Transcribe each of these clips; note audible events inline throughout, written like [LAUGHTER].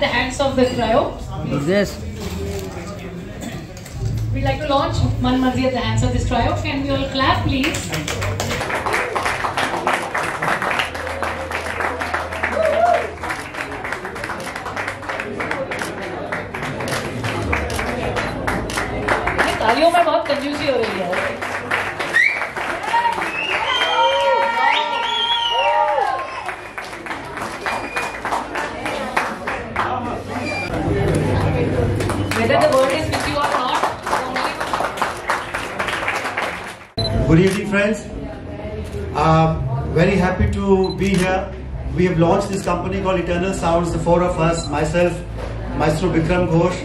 at the hands of the trio. Yes. We'd like to launch Manmarzee at the hands of this trio. Can we all clap, please? We have launched this company called Eternal Sounds, the four of us, myself, Maestro Bickram Ghosh,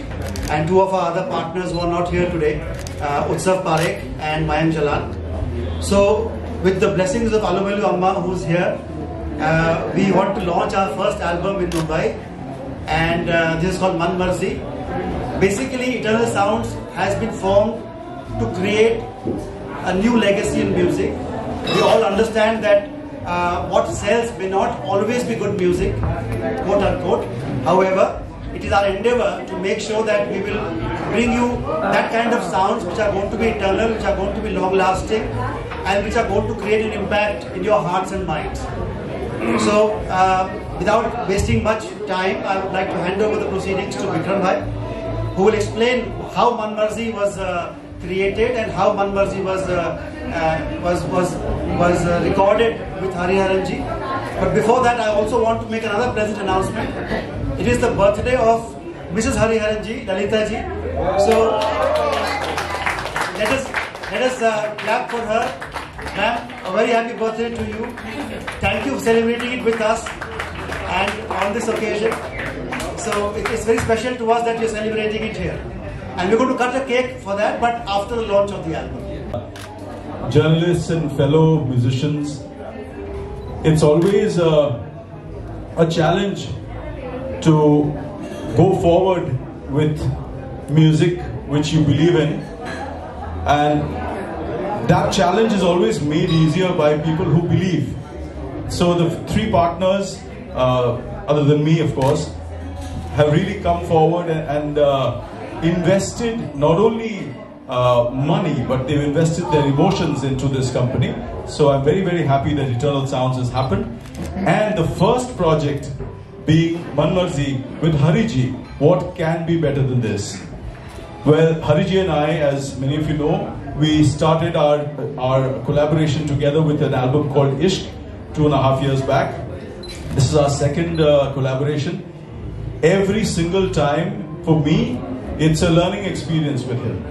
and two of our other partners who are not here today, uh, Utsav Parekh and Mayam Jalan. So, with the blessings of Alamelu Amma, who's here, uh, we want to launch our first album in Mumbai, and uh, this is called Manmarzee. Basically, Eternal Sounds has been formed to create a new legacy in music. We all understand that uh, what sells may not always be good music, quote unquote. However, it is our endeavor to make sure that we will bring you that kind of sounds which are going to be eternal, which are going to be long lasting, and which are going to create an impact in your hearts and minds. So, uh, without wasting much time, I would like to hand over the proceedings to Vikram Bhai, who will explain how Manmarzee was uh, created and how Manmarzee was uh, uh, was was was uh, recorded with Hariharan ji. But before that, I also want to make another pleasant announcement. It is the birthday of Mrs. Hariharan ji, Lalita ji. So let us let us uh, clap for her. Ma'am, a very happy birthday to you. Thank you for celebrating it with us and on this occasion. So it is very special to us that you're celebrating it here. And we're going to cut a cake for that, but after the launch of the album. journalists and fellow musicians, it's always a, a challenge to go forward with music which you believe in. And that challenge is always made easier by people who believe. So the three partners, uh, other than me, of course, have really come forward and, and uh, invested not only uh, money, but they've invested their emotions into this company. So I'm very, very happy that Eternal Sounds has happened. And the first project being Manmarzee with Hariji. What can be better than this? Well, Hariji and I, as many of you know, we started our, our collaboration together with an album called Ishq two and a half years back. This is our second uh, collaboration. Every single time, for me, it's a learning experience with him.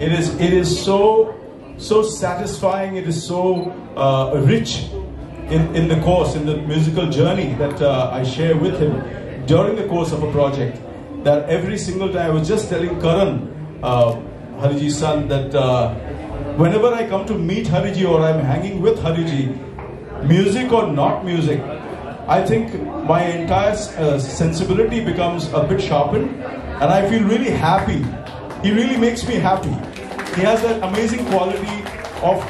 It is, it is so, so satisfying. It is so uh, rich in, in the course, in the musical journey that uh, I share with him during the course of a project. That every single time, I was just telling Karan, uh, Hariji's son, that uh, whenever I come to meet Hariji or I'm hanging with Hariji, music or not music, I think my entire uh, sensibility becomes a bit sharpened and I feel really happy. He really makes me happy. He has that amazing quality of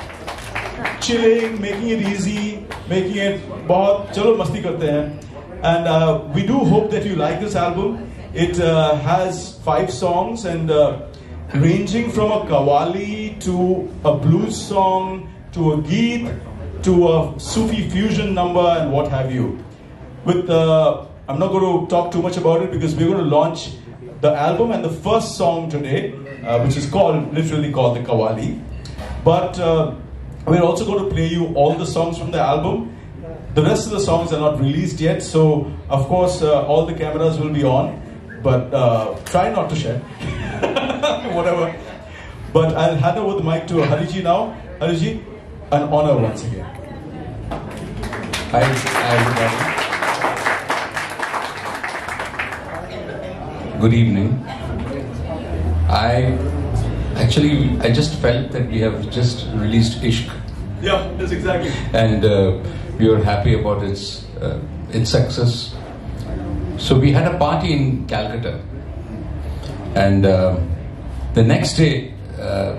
chilling, making it easy, making it बहुत चलो मस्ती करते हैं. And uh, we do hope that you like this album. It uh, has five songs and uh, ranging from a kawali to a blues song to a geet to a Sufi fusion number and what have you. With uh, I'm not going to talk too much about it because we're going to launch the album and the first song today, uh, which is called literally called the Kawali. But uh, we're also going to play you all the songs from the album. The rest of the songs are not released yet, so of course uh, all the cameras will be on, but uh, try not to share. [LAUGHS] Whatever. But I'll hand over the mic to Hariji now. Hariji, an honor once again. Hi, everybody. good evening. I actually, I just felt that we have just released Ishq. Yeah, that's exactly. And uh, we were happy about its uh, its success. So we had a party in Calcutta, and uh, the next day uh,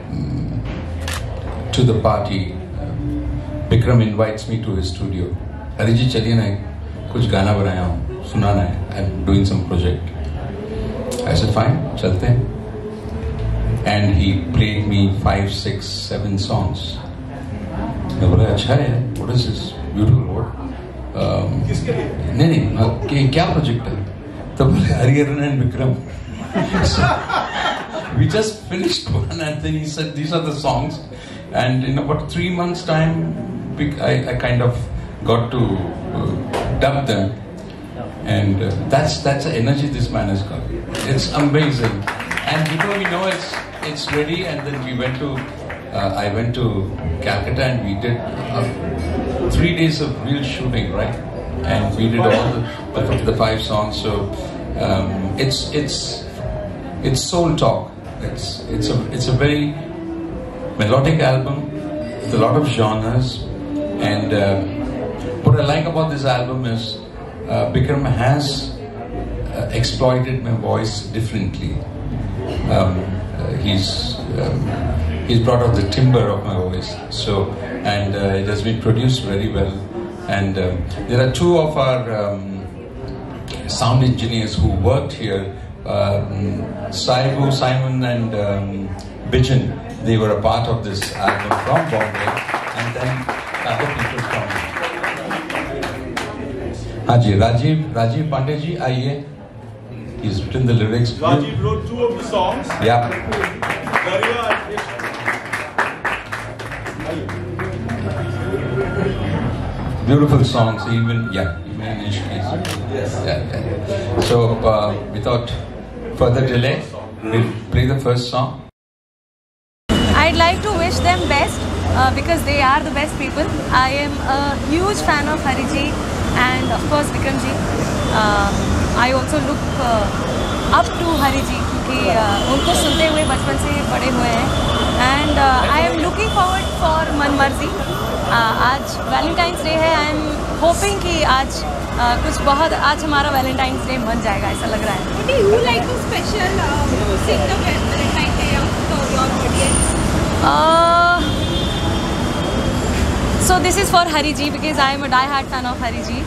to the party, uh, Bickram invites me to his studio. अरे जी चलिए ना कुछ गाना बनाया हूँ सुनाना है I am doing सम ऐसे फाइन चलते हैं and he played me five six seven songs मैं बोला अच्छा है व्हाट इज़ दिस ब्यूटीफुल किसके लिए नहीं नहीं हाँ, कि- क्या प्रोजेक्ट है तो बोले Hariharan and Vikram we just finished one and then he said these are the songs and in about three months time I, I kind of got to uh, dub them and uh, that's that's the energy this man has got. It's amazing. And before we know it's it's ready. And then we went to uh, I went to Calcutta and we did uh, three days of real shooting right? And we did all the, the, the five songs. So um, it's it's it's soul talk. It's it's a it's a very melodic album with a lot of genres, and uh, what I like about this album is uh, Bickram has uh, exploited my voice differently. Um, uh, he's um, he's brought out the timbre of my voice, so and uh, it has been produced very well. And um, there are two of our um, sound engineers who worked here, um, Saibu, Simon, and um, Bijan. They were a part of this album from Bombay, and then हाँ जी राजीव राजीव पांडे जी आइए He's written the lyrics. Rajiv wrote two of the songs. Yeah. Daria and Ish. Beautiful songs, even yeah, even in Ishq is- Yeah, yeah. So uh, without further delay, we'll play the first song. I'd like to wish them best uh, because they are the best people. I am a huge fan of Hariji And of course Vikram ji. Uh, I also look uh, up to Hariji क्योंकि uh, उनको सुनते हुए बचपन से बड़े हुए हैं। And I am looking forward for Man Marzi आज वैलेंटाइंस डे है। आई एम होपिंग कि आज uh, कुछ बहुत आज हमारा वैलेंटाइंस डे बन जाएगा ऐसा लग रहा है out for your audience? Uh, so this is for Hari ji because I am a die-hard fan of Hari ji.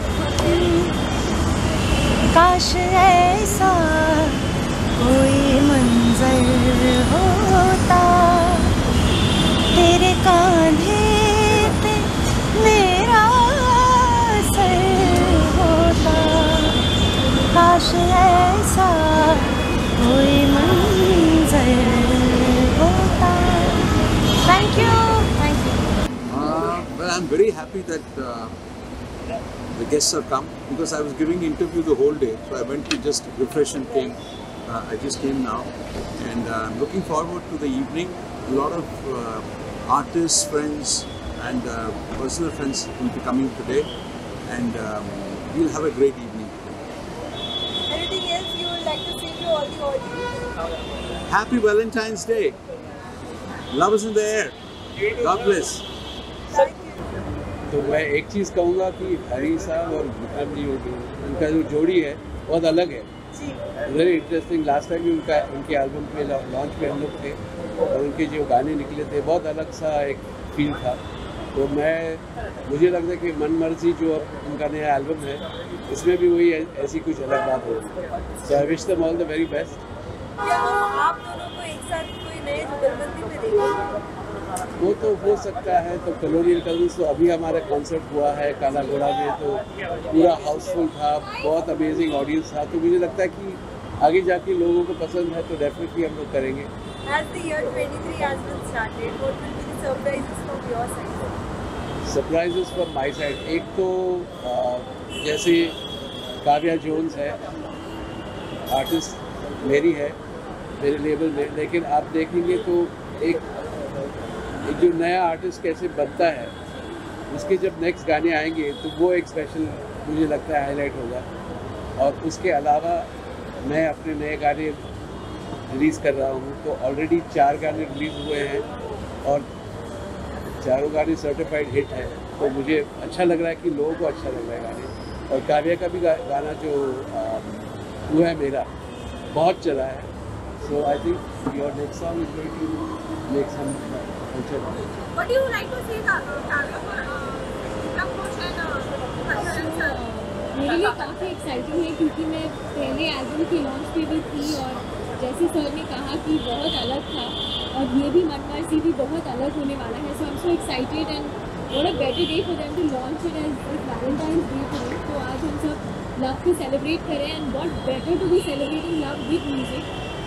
काश ऐसा कोई मंजर होता तेरे कांधे पे मेरा सर होता काश ऐसा कोई मंजर I'm very happy that uh, the guests have come because I was giving interview the whole day, so I went to just refresh and came. Uh, I just came now, and uh, I'm looking forward to the evening. A lot of uh, artists, friends, and uh, personal friends will be coming today, and um, we'll have a great evening. Anything else you would like to say to all the audience? Happy Valentine's Day! Love is in the air. God bless. तो मैं एक चीज़ कहूँगा कि हरी साहब और विक्रम जी उनका जो जोड़ी है बहुत अलग है। वेरी इंटरेस्टिंग लास्ट टाइम भी उनका उनके एल्बम पे लॉन्च पे हम लोग थे और उनके जो गाने निकले थे बहुत अलग सा एक फील था। तो मैं मुझे लगता है कि मन मर्ज़ी जो उनका नया एल्बम है इसमें भी वही ऐसी कुछ अलग बात होगी। So I wish them all the very best आप दोनों को एक साथ कोई नए जुगलबंदी देखेंगे वो तो हो सकता है तो कलोनियल कजन्स तो अभी हमारा कॉन्सर्ट हुआ है काला घोड़ा में तो पूरा हाउसफुल था बहुत अमेजिंग ऑडियंस था तो मुझे लगता है कि आगे जाके लोगों को पसंद है तो डेफिनेटली हम लोग करेंगे As the year 23 has been started, what will be the surprises from your side? Surprises from my side एक तो अ, जैसे काव्या जोन्स है आर्टिस्ट मेरी है मेरे लेबल में लेकिन आप देखेंगे तो एक एक जो नया आर्टिस्ट कैसे बनता है, उसके जब नेक्स्ट गाने आएँगे तो वो एक स्पेशल मुझे लगता है हाईलाइट होगा। और उसके अलावा मैं अपने नए गाने रिलीज़ कर रहा हूँ तो ऑलरेडी चार गाने रिलीज़ हुए हैं और चारों गाने सर्टिफाइड हिट है। तो मुझे अच्छा लग रहा है कि लोगों को अच्छा लग रहा है गाने। और काव्या का भी गाना जो हुआ है मेरा, बहुत चला है। So I think your next song is going to make some culture. What do you like to see the Kavya, for Approach and Hushan sir? मेरे लिए काफ़ी एक्साइटिंग है क्योंकि मैं पहले एल्बम की लॉन्च पे भी थी और जैसे सर ने कहा कि बहुत अलग था और ये भी मनमर्जी भी बहुत अलग होने वाला है so I am so excited and और अ better day for them to launch it as it Valentine's day for तो आज हम सब लव को सेलिब्रेट करें and what better to be celebrating love with music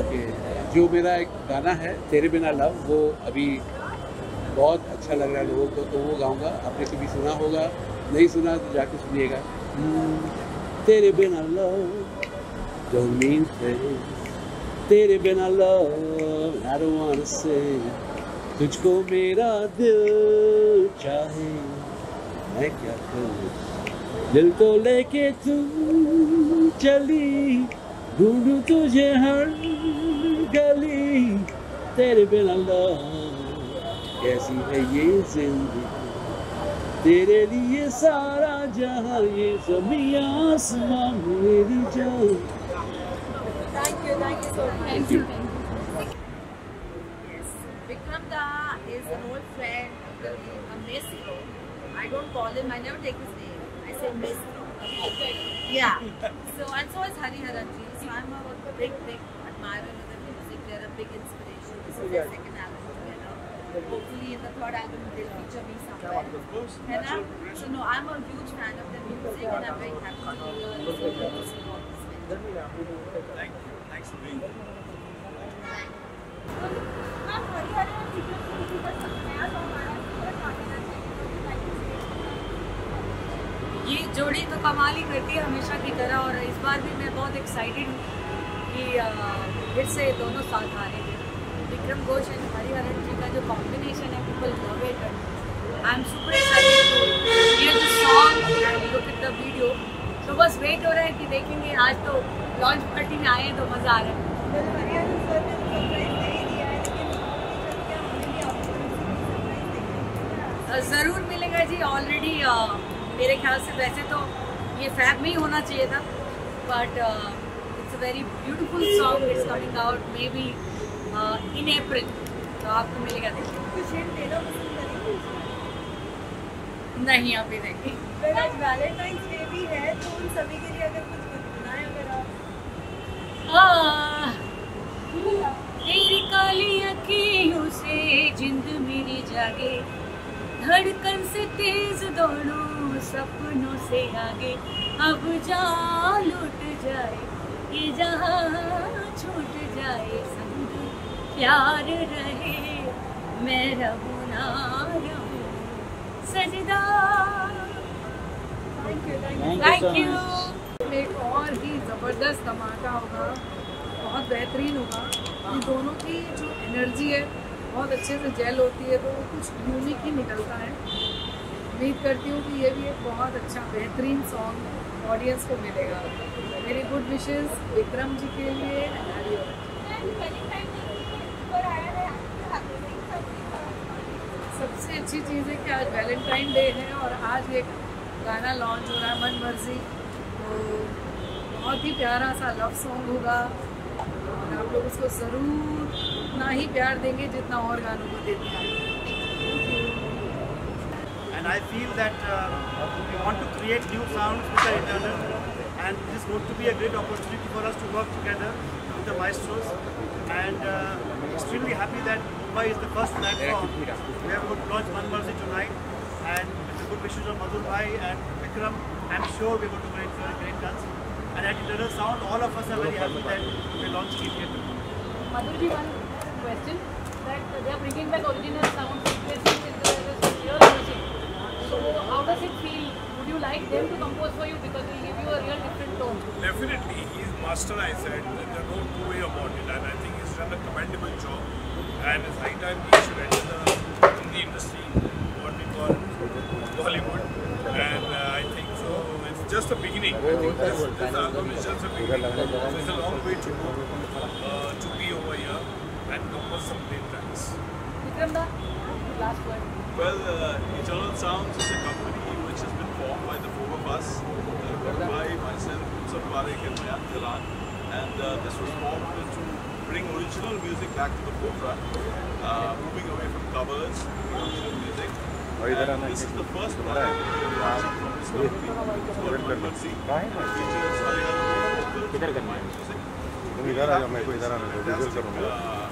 okay जो मेरा एक गाना है तेरे बिना लव वो अभी बहुत अच्छा लग रहा है लोगों को तो वो गाऊँगा। आपने कभी सुना होगा नहीं सुना तो जाके सुनिएगा। हम्म, तेरे बिना लव mean things तेरे बिना wanna say तुझको मेरा दिल चाहे मैं क्या करूँ? दिल तो लेके तू चली ढूंढू तुझे हर गली तेरे बिना love कैसी है ये जिंदगी तेरे लिए सारा जहां ये जमी आसमां मेरी जान Thank you, thank you so much. Thank you. Thank you. Yes, Vikram Da is an old friend, a maestro. I don't call him, I never take his name. I say maestro. [LAUGHS] Yeah. So, and so is Hari Haranji. So, I'm a big, big admirer of their music. They're a big inspiration. This is their second album together. Hopefully, in the third album, they'll feature me somewhere. And I'm, so, no, I'm a huge fan of their music, and I'm very happy to be here and see them sing all this. Thank you. Thanks for being here. जोड़ी तो कमाल ही करती है हमेशा की तरह और इस बार भी मैं बहुत एक्साइटेड हूँ कि फिर से दोनों साथ आ रहे हैं। विक्रम घोष एंड हरिहरन जी का जो कॉम्बिनेशन है people love it I am super excited to hear the song and look at the video तो बस वेट हो रहा है कि देखेंगे आज तो लॉन्च पार्टी में आए तो मज़ा आ रहा है। अ, ज़रूर मिलेगा जी ऑलरेडी मेरे ख्याल से वैसे तो ये फैब में ही होना चाहिए था but it's a very beautiful song it's coming out maybe in April तो आपको मिलेगा देखिए नहीं अभी देखिए वैलेंटाइंस डे भी है तो उन सभी के लिए अगर कुछ गुनगुनाएँ अगर आप। तेरी काली अखियों से जिंद मेरी जागे धड़कन से तेज दौड़ो। सपनों से आगे। अब जा लुट जाए ये जहाँ छूट जाए संग प्यार रहे मैं रहूँ ना रहूँ। सजदा। Thank you thank you thank you में एक और ही ज़बरदस्त धमाका होगा बहुत बेहतरीन होगा। इन दोनों की जो एनर्जी है बहुत अच्छे से जेल होती है तो कुछ यूनिक ही निकलता है। उम्मीद करती हूँ कि ये भी एक बहुत अच्छा बेहतरीन सॉन्ग ऑडियंस को मिलेगा। मेरी गुड विशेस विक्रम जी के लिए सबसे अच्छी चीज़ है कि आज वैलेंटाइन डे है और आज एक गाना लॉन्च हो रहा है मन मर्ज़ी तो बहुत ही प्यारा सा लव सॉन्ग होगा। और आप लोग उसको ज़रूर उतना ही प्यार देंगे जितना और गानों को देते हैं। And I feel that uh, we want to create new sounds which are eternal. And this is going to be a great opportunity for us to work together with the maestros. And uh, extremely happy that Mumbai is the first platform where we're going to launch Mercy tonight. And with the good wishes of Madhur Bhai and Vikram, I'm sure we're going to create very great guns. And at Eternal Sound, all of us are very happy that we're launching it here. Madhur ji, one question that they are bringing back original sounds replacing with the the real music. So how does it feel? Would you like them to compose for you because will give you a real different tone? Definitely, he's master. I said there's no two way about it, and I think he's done a commendable job. And it's high time he should enter the Hindi industry, what we call Bollywood. And uh, I think so. It's just the beginning. I think this, this album is just a beginning. So it's a long way to go uh, to be over here and compose some great tracks. Vikram last word. Well, uh, Eternal Sounds is a company which has been formed by the four of us, uh, by myself, Utsav Parek and Mayan Dilan. And uh, this was formed to bring original music back to the forefront, uh, moving away from covers, original music. And this is the first product we're launching from this company. It's called Manmarzee. It features Hariharan vocals, my music. We have fantastic uh,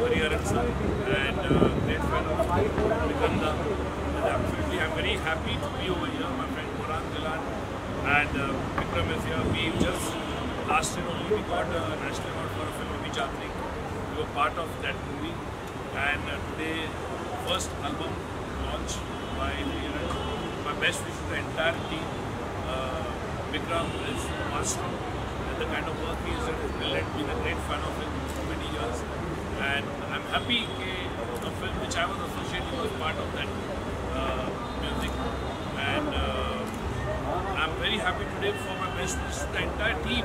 Hariharan sir and uh, great fan of Vikanda. And absolutely, I'm very happy to be over here. My friend Moran Jalan and uh, Vikram is here. We just last year only we got a national award for a film. We were part of that movie, and uh, today first album launch by Hariharan. My best wishes to the entire team. Uh, Vikram is master and the kind of work he is doing is brilliant. Been a great fan of him for many years, and I'm happy the film which I was associated was part of that uh, music, and uh, I'm very happy today for my best wishes the entire team.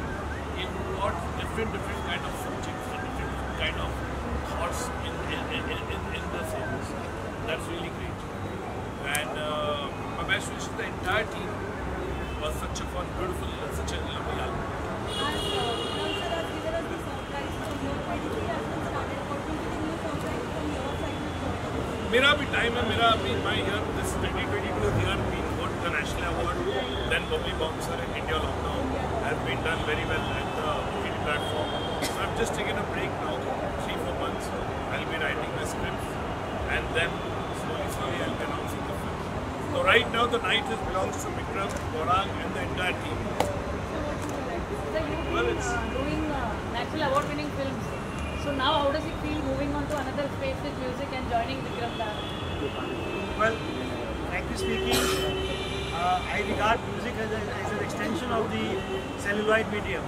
in got different, different kind of subjects and different kind of thoughts in in, in, in, in the films. That's really great, and uh, my best wishes to the entire team was such a fun, beautiful, such a lovely album. मेरा भी time है मेरा अभी my year this 2022 year we got the national award then Babli boxer in India lockdown have been done very well at the platform so I just taken a break now three four months I will be writing the script and then slowly slowly I will announce it so right now the night is belongs to Vikram Gaurang and the entire team so you are doing national award winning So now how does it feel moving on to another space with music and joining Vikram Da? Well, frankly speaking, uh, I regard music as, a, as an extension of the celluloid medium.